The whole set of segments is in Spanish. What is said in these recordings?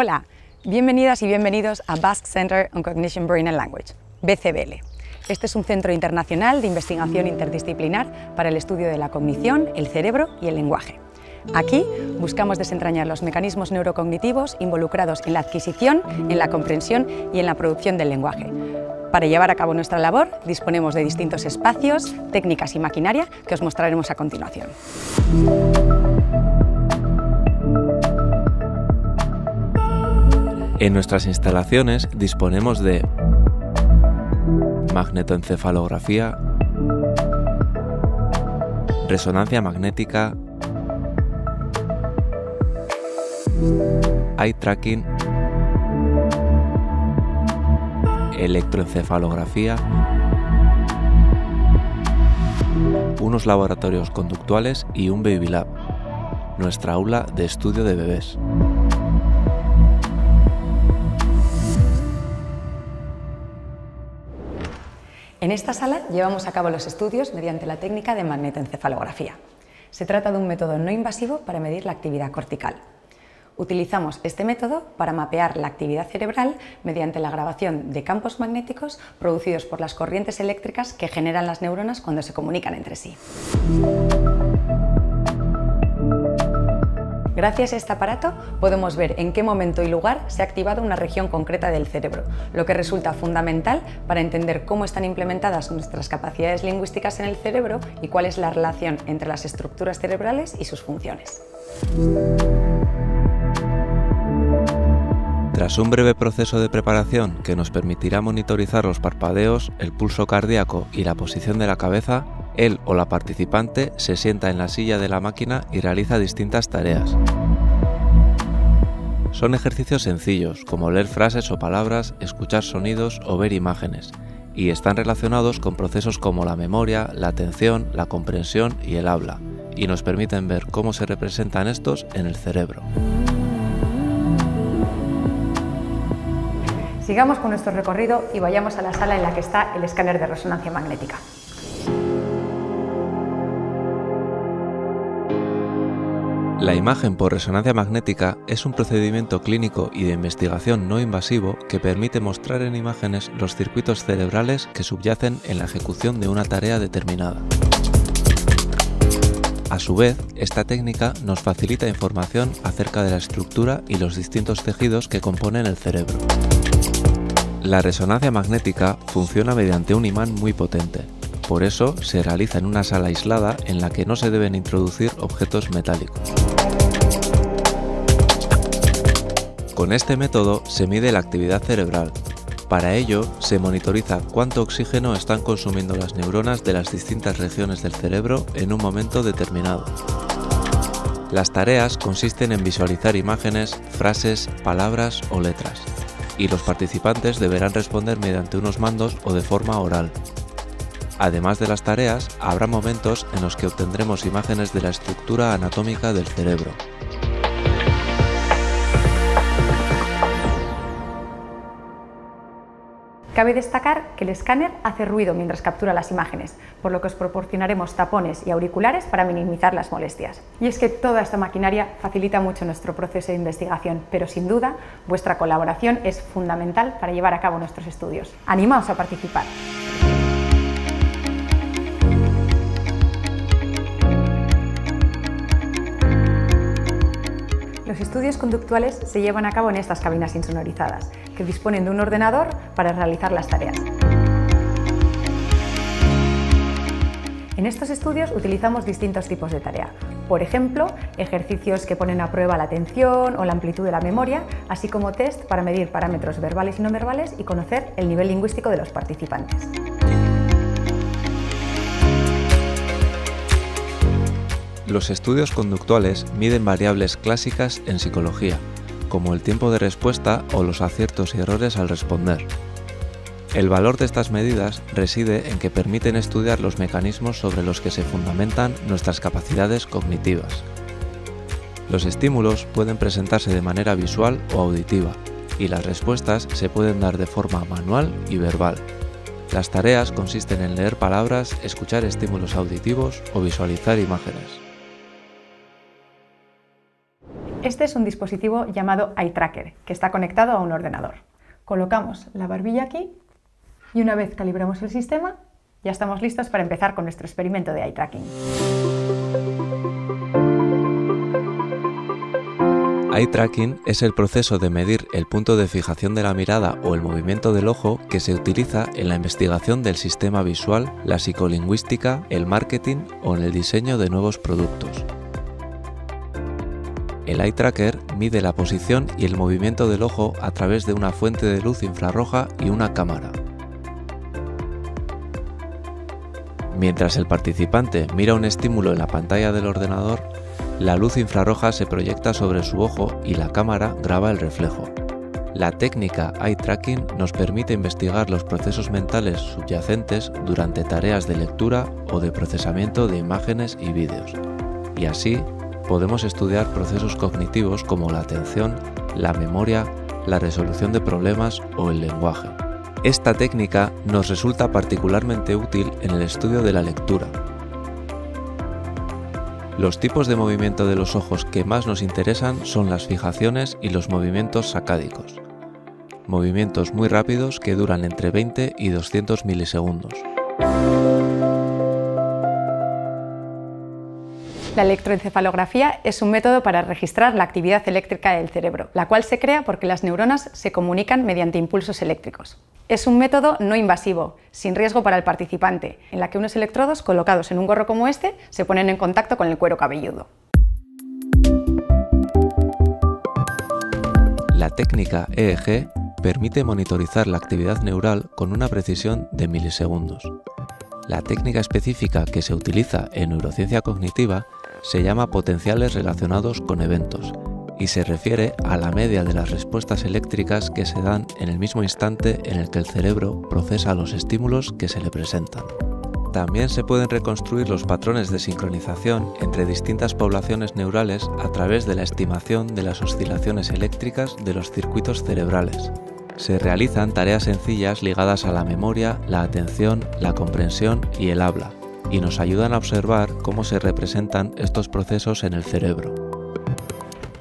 Hola, bienvenidas y bienvenidos a Basque Center on Cognition, Brain and Language, BCBL. Este es un centro internacional de investigación interdisciplinar para el estudio de la cognición, el cerebro y el lenguaje. Aquí buscamos desentrañar los mecanismos neurocognitivos involucrados en la adquisición, en la comprensión y en la producción del lenguaje. Para llevar a cabo nuestra labor disponemos de distintos espacios, técnicas y maquinaria que os mostraremos a continuación. En nuestras instalaciones disponemos de magnetoencefalografía, resonancia magnética, eye tracking, electroencefalografía, unos laboratorios conductuales y un Baby Lab, nuestra aula de estudio de bebés. En esta sala llevamos a cabo los estudios mediante la técnica de magnetoencefalografía. Se trata de un método no invasivo para medir la actividad cortical. Utilizamos este método para mapear la actividad cerebral mediante la grabación de campos magnéticos producidos por las corrientes eléctricas que generan las neuronas cuando se comunican entre sí. Gracias a este aparato podemos ver en qué momento y lugar se ha activado una región concreta del cerebro, lo que resulta fundamental para entender cómo están implementadas nuestras capacidades lingüísticas en el cerebro y cuál es la relación entre las estructuras cerebrales y sus funciones. Tras un breve proceso de preparación que nos permitirá monitorizar los parpadeos, el pulso cardíaco y la posición de la cabeza, él o la participante se sienta en la silla de la máquina y realiza distintas tareas. Son ejercicios sencillos, como leer frases o palabras, escuchar sonidos o ver imágenes, y están relacionados con procesos como la memoria, la atención, la comprensión y el habla, y nos permiten ver cómo se representan estos en el cerebro. Sigamos con nuestro recorrido y vayamos a la sala en la que está el escáner de resonancia magnética. La imagen por resonancia magnética es un procedimiento clínico y de investigación no invasivo que permite mostrar en imágenes los circuitos cerebrales que subyacen en la ejecución de una tarea determinada. A su vez, esta técnica nos facilita información acerca de la estructura y los distintos tejidos que componen el cerebro. La resonancia magnética funciona mediante un imán muy potente, por eso se realiza en una sala aislada en la que no se deben introducir objetos metálicos. Con este método se mide la actividad cerebral. Para ello, se monitoriza cuánto oxígeno están consumiendo las neuronas de las distintas regiones del cerebro en un momento determinado. Las tareas consisten en visualizar imágenes, frases, palabras o letras, y los participantes deberán responder mediante unos mandos o de forma oral. Además de las tareas, habrá momentos en los que obtendremos imágenes de la estructura anatómica del cerebro. Cabe destacar que el escáner hace ruido mientras captura las imágenes, por lo que os proporcionaremos tapones y auriculares para minimizar las molestias. Y es que toda esta maquinaria facilita mucho nuestro proceso de investigación, pero sin duda vuestra colaboración es fundamental para llevar a cabo nuestros estudios. Animaos a participar. Los estudios conductuales se llevan a cabo en estas cabinas insonorizadas, que disponen de un ordenador para realizar las tareas. En estos estudios utilizamos distintos tipos de tarea. Por ejemplo, ejercicios que ponen a prueba la atención o la amplitud de la memoria, así como test para medir parámetros verbales y no verbales y conocer el nivel lingüístico de los participantes. Los estudios conductuales miden variables clásicas en psicología, como el tiempo de respuesta o los aciertos y errores al responder. El valor de estas medidas reside en que permiten estudiar los mecanismos sobre los que se fundamentan nuestras capacidades cognitivas. Los estímulos pueden presentarse de manera visual o auditiva, y las respuestas se pueden dar de forma manual y verbal. Las tareas consisten en leer palabras, escuchar estímulos auditivos o visualizar imágenes. Este es un dispositivo llamado Eye Tracker, que está conectado a un ordenador. Colocamos la barbilla aquí y una vez calibramos el sistema, ya estamos listos para empezar con nuestro experimento de eye tracking. Eye tracking es el proceso de medir el punto de fijación de la mirada o el movimiento del ojo que se utiliza en la investigación del sistema visual, la psicolingüística, el marketing o en el diseño de nuevos productos. El eye tracker mide la posición y el movimiento del ojo a través de una fuente de luz infrarroja y una cámara. Mientras el participante mira un estímulo en la pantalla del ordenador, la luz infrarroja se proyecta sobre su ojo y la cámara graba el reflejo. La técnica eye tracking nos permite investigar los procesos mentales subyacentes durante tareas de lectura o de procesamiento de imágenes y vídeos, y así podemos estudiar procesos cognitivos como la atención, la memoria, la resolución de problemas o el lenguaje. Esta técnica nos resulta particularmente útil en el estudio de la lectura. Los tipos de movimiento de los ojos que más nos interesan son las fijaciones y los movimientos sacádicos, movimientos muy rápidos que duran entre 20 y 200 milisegundos. La electroencefalografía es un método para registrar la actividad eléctrica del cerebro, la cual se crea porque las neuronas se comunican mediante impulsos eléctricos. Es un método no invasivo, sin riesgo para el participante, en la que unos electrodos colocados en un gorro como este se ponen en contacto con el cuero cabelludo. La técnica EEG permite monitorizar la actividad neural con una precisión de milisegundos. La técnica específica que se utiliza en neurociencia cognitiva se llama potenciales relacionados con eventos y se refiere a la media de las respuestas eléctricas que se dan en el mismo instante en el que el cerebro procesa los estímulos que se le presentan. También se pueden reconstruir los patrones de sincronización entre distintas poblaciones neurales a través de la estimación de las oscilaciones eléctricas de los circuitos cerebrales. Se realizan tareas sencillas ligadas a la memoria, la atención, la comprensión y el habla, y nos ayudan a observar cómo se representan estos procesos en el cerebro.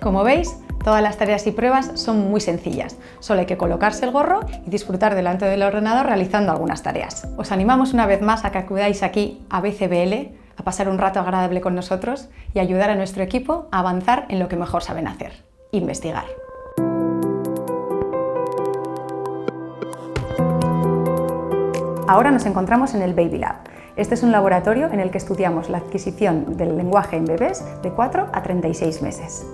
Como veis, todas las tareas y pruebas son muy sencillas. Solo hay que colocarse el gorro y disfrutar delante del ordenador realizando algunas tareas. Os animamos una vez más a que acudáis aquí a BCBL a pasar un rato agradable con nosotros y ayudar a nuestro equipo a avanzar en lo que mejor saben hacer, investigar. Ahora nos encontramos en el Baby Lab, este es un laboratorio en el que estudiamos la adquisición del lenguaje en bebés de 4 a 36 meses.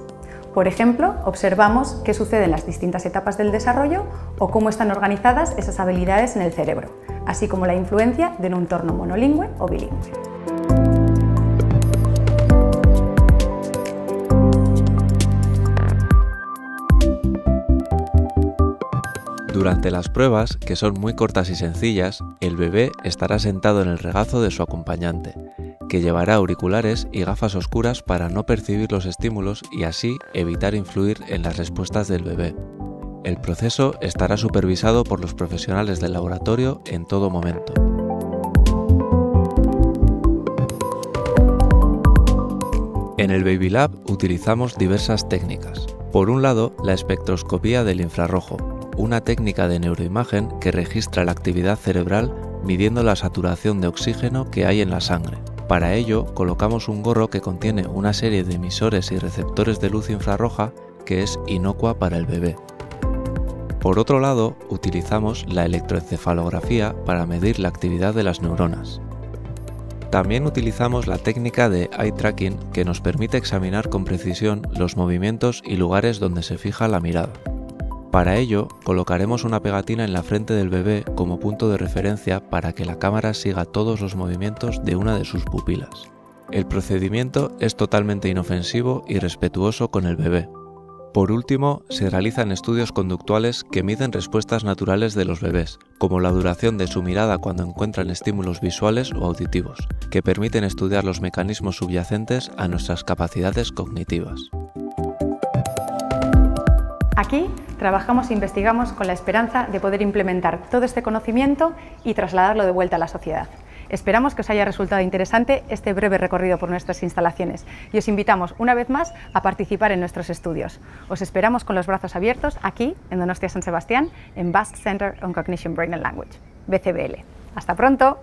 Por ejemplo, observamos qué sucede en las distintas etapas del desarrollo o cómo están organizadas esas habilidades en el cerebro, así como la influencia de un entorno monolingüe o bilingüe. Durante las pruebas, que son muy cortas y sencillas, el bebé estará sentado en el regazo de su acompañante, que llevará auriculares y gafas oscuras para no percibir los estímulos y así evitar influir en las respuestas del bebé. El proceso estará supervisado por los profesionales del laboratorio en todo momento. En el Baby Lab utilizamos diversas técnicas. Por un lado, la espectroscopía del infrarrojo, una técnica de neuroimagen que registra la actividad cerebral midiendo la saturación de oxígeno que hay en la sangre. Para ello, colocamos un gorro que contiene una serie de emisores y receptores de luz infrarroja que es inocua para el bebé. Por otro lado, utilizamos la electroencefalografía para medir la actividad de las neuronas. También utilizamos la técnica de eye tracking que nos permite examinar con precisión los movimientos y lugares donde se fija la mirada. Para ello, colocaremos una pegatina en la frente del bebé como punto de referencia para que la cámara siga todos los movimientos de una de sus pupilas. El procedimiento es totalmente inofensivo y respetuoso con el bebé. Por último, se realizan estudios conductuales que miden respuestas naturales de los bebés, como la duración de su mirada cuando encuentran estímulos visuales o auditivos, que permiten estudiar los mecanismos subyacentes a nuestras capacidades cognitivas. Aquí trabajamos e investigamos con la esperanza de poder implementar todo este conocimiento y trasladarlo de vuelta a la sociedad. Esperamos que os haya resultado interesante este breve recorrido por nuestras instalaciones y os invitamos una vez más a participar en nuestros estudios. Os esperamos con los brazos abiertos aquí en Donostia San Sebastián en Basque Center on Cognition Brain and Language, BCBL. Hasta pronto.